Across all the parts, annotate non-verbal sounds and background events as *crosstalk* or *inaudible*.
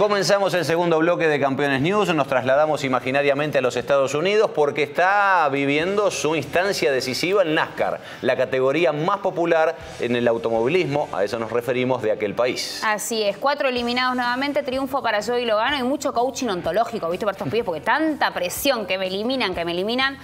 Comenzamos el segundo bloque de Campeones News, nos trasladamos imaginariamente a los Estados Unidos porque está viviendo su instancia decisiva en NASCAR, la categoría más popular en el automovilismo, a eso nos referimos de aquel país. Así es, cuatro eliminados nuevamente, triunfo para Joey Logano y mucho coaching ontológico, ¿viste? Para estos pibes, porque tanta presión que me eliminan, que me eliminan.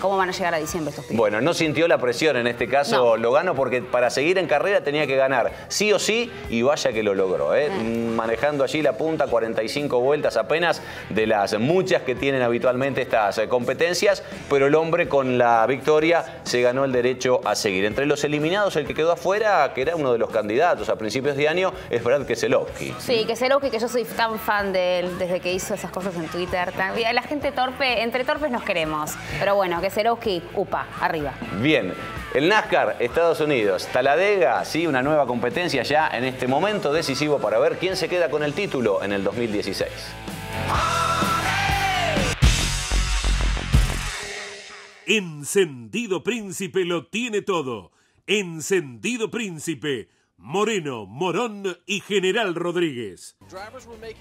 ¿Cómo van a llegar a diciembre estos pibes? Bueno, no sintió la presión en este caso lo gano porque para seguir en carrera tenía que ganar sí o sí y vaya que lo logró. ¿eh? Mm. Manejando allí la punta, 45 vueltas apenas de las muchas que tienen habitualmente estas eh, competencias, pero el hombre con la victoria se ganó el derecho a seguir. Entre los eliminados, el que quedó afuera, que era uno de los candidatos a principios de año, es Brad Keselowski. Sí, Keselowski, que yo soy tan fan de él desde que hizo esas cosas en Twitter. La gente torpe, entre torpes nos queremos, pero bueno, Keselowski, upa, arriba. Bien. El NASCAR, Estados Unidos, Taladega, sí, una nueva competencia ya en este momento decisivo para ver quién se queda con el título en el 2016. Encendido Príncipe lo tiene todo. Encendido Príncipe Moreno, Morón y General Rodríguez.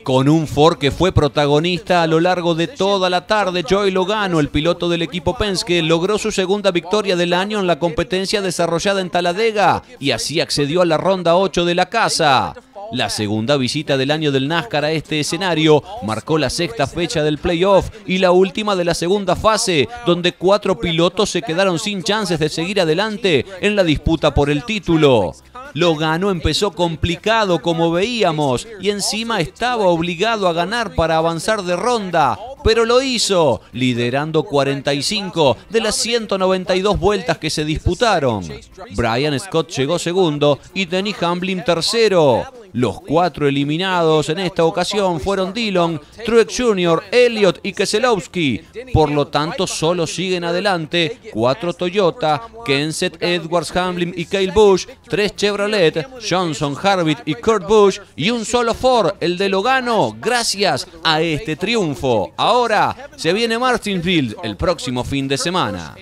Con un Ford que fue protagonista a lo largo de toda la tarde, Joey Logano, el piloto del equipo Penske, logró su segunda victoria del año en la competencia desarrollada en Taladega y así accedió a la ronda 8 de la casa. La segunda visita del año del NASCAR a este escenario marcó la sexta fecha del playoff y la última de la segunda fase, donde cuatro pilotos se quedaron sin chances de seguir adelante en la disputa por el título. Logano empezó complicado como veíamos y encima estaba obligado a ganar para avanzar de ronda, pero lo hizo, liderando 45 de las 192 vueltas que se disputaron. Brian Scott llegó segundo y Denny Hamlin tercero. Los cuatro eliminados en esta ocasión fueron Dillon, Truex Jr., Elliott y Keselowski. Por lo tanto, solo siguen adelante cuatro Toyota, Kenseth, Edwards, Hamlin y Kyle Busch, tres Chevrolet, Johnson, Harvitt y Kurt Busch y un solo Ford, el de Logano, gracias a este triunfo. Ahora se viene Martinsville el próximo fin de semana.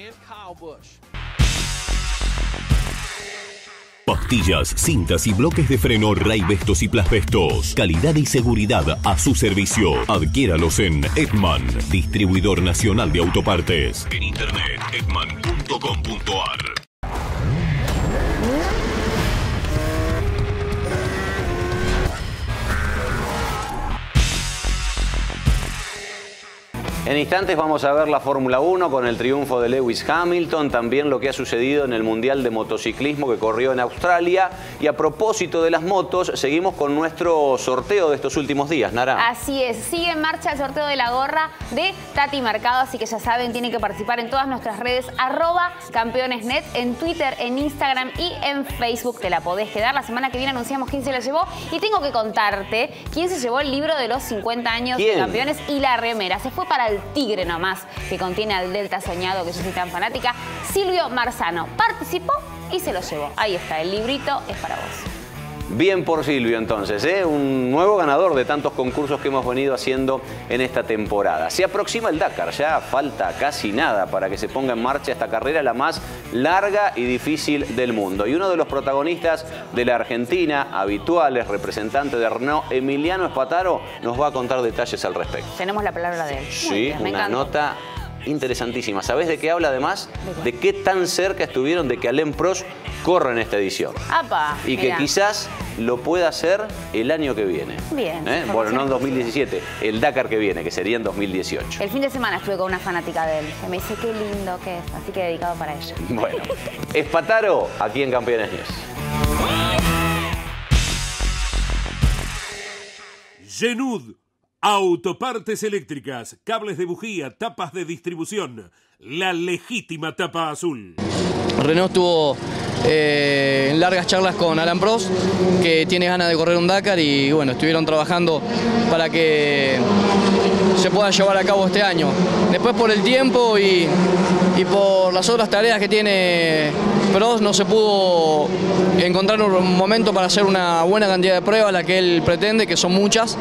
Pastillas, cintas y bloques de freno Raybestos y Plasbestos. Calidad y seguridad a su servicio. Adquiéralos en Edman, distribuidor nacional de autopartes. En internet, edman.com.ar. En instantes vamos a ver la Fórmula 1 con el triunfo de Lewis Hamilton, también lo que ha sucedido en el Mundial de Motociclismo que corrió en Australia. Y a propósito de las motos, seguimos con nuestro sorteo de estos últimos días, Nara. Así es, sigue en marcha el sorteo de la gorra de Tati Mercado, así que ya saben, tienen que participar en todas nuestras redes, arroba campeonesnet, en Twitter, en Instagram y en Facebook. Te la podés quedar. La semana que viene anunciamos quién se la llevó y tengo que contarte quién se llevó el libro de los 50 años de campeones y la remera. Se fue para el tigre nomás, que contiene al Delta Soñado, que yo soy tan fanática, Silvio Marzano. Participó y se lo llevó. Ahí está, el librito es para vos. Bien por Silvio entonces, ¿eh? un nuevo ganador de tantos concursos que hemos venido haciendo en esta temporada. Se aproxima el Dakar, ya falta casi nada para que se ponga en marcha esta carrera, la más larga y difícil del mundo. Y uno de los protagonistas de la Argentina, habituales, representante de Renault, Emiliano Espataro, nos va a contar detalles al respecto. Tenemos la palabra de él. sí, una nota interesantísima. ¿Sabés de qué habla además? ¿De, qué tan cerca estuvieron de que Alain Prost corra en esta edición? y que quizás lo pueda hacer el año que viene. Bien. ¿Eh? Bueno, no en 2017, el Dakar que viene, que sería en 2018. El fin de semana estuve con una fanática de él, que me dice qué lindo que es, así que dedicado para ella. *laughs* Bueno, Espataro, aquí en Campeones News. Genud Autopartes eléctricas, cables de bujía, tapas de distribución. La legítima tapa azul. Renault tuvo eh, largas charlas con Alan Prost, que tiene ganas de correr un Dakar y bueno, estuvieron trabajando para que se pueda llevar a cabo este año. Después por el tiempo y, por las otras tareas que tiene Prost no se pudo encontrar un momento para hacer una buena cantidad de pruebas, la que él pretende, que son muchas.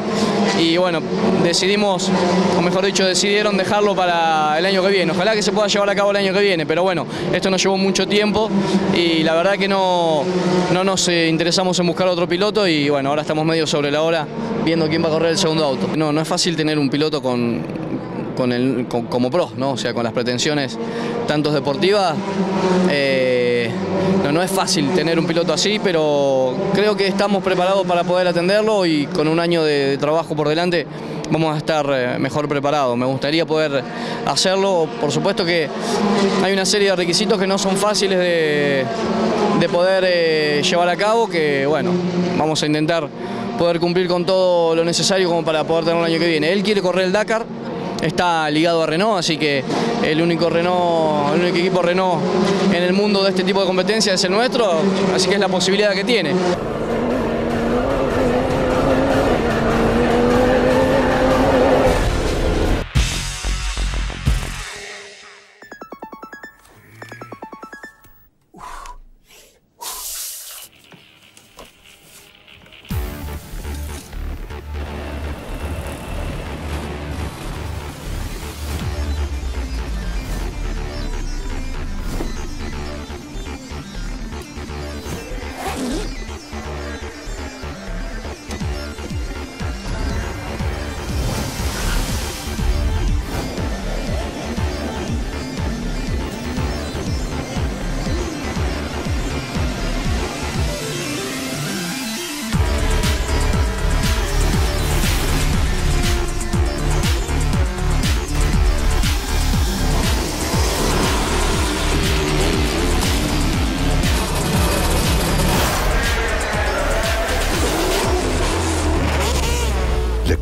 Y bueno, decidimos, o mejor dicho, decidieron dejarlo para el año que viene. Ojalá que se pueda llevar a cabo el año que viene, pero bueno, esto nos llevó mucho tiempo y la la verdad que no, no nos eh, interesamos en buscar otro piloto y bueno, ahora estamos medio sobre la hora viendo quién va a correr el segundo auto. No, no es fácil tener un piloto con, con el, como pro, ¿no? O sea, con las pretensiones tanto deportivas. Eh, no, no es fácil tener un piloto así, pero creo que estamos preparados para poder atenderlo y con un año de trabajo por delante vamos a estar eh, mejor preparados. Me gustaría poder hacerlo. Por supuesto que hay una serie de requisitos que no son fáciles de, poder eh, llevar a cabo, que bueno, vamos a intentar poder cumplir con todo lo necesario como para poder tener el año que viene. Él quiere correr el Dakar, está ligado a Renault, así que el único Renault, el único equipo Renault en el mundo de este tipo de competencia es el nuestro, así que es la posibilidad que tiene.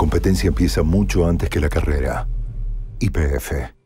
Competencia empieza mucho antes que la carrera. IPF.